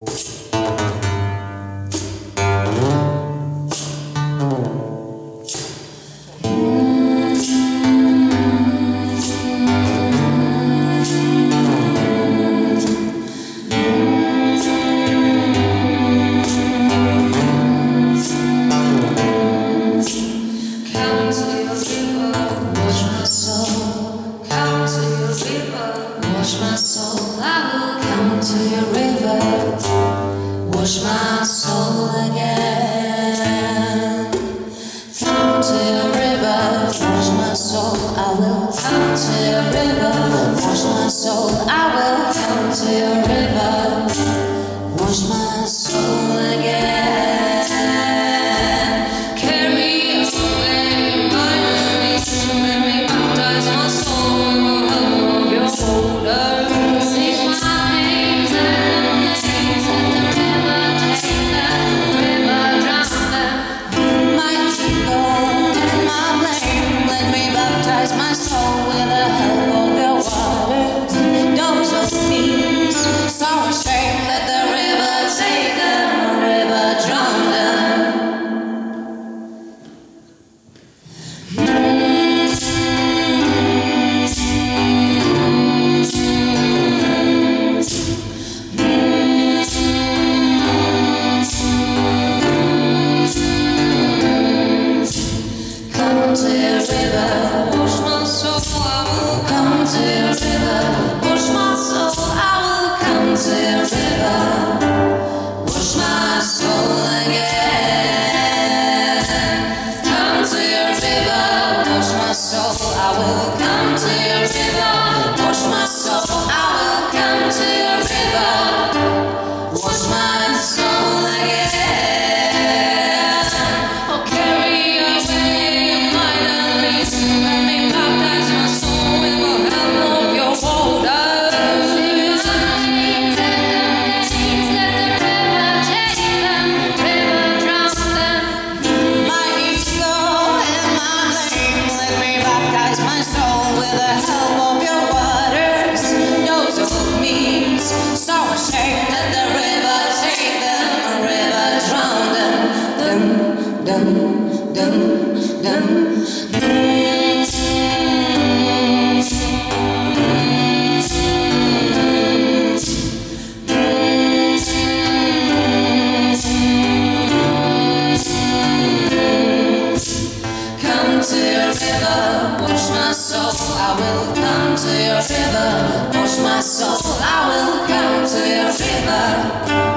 Come to your people, wash my soul. Come to your people wash my soul, I will come to your river. wash my soul again. Come to your river. wash my soul, I will come to your river. Come to to your river, wash my soul. I will come to your river, wash my soul. I will come to your river.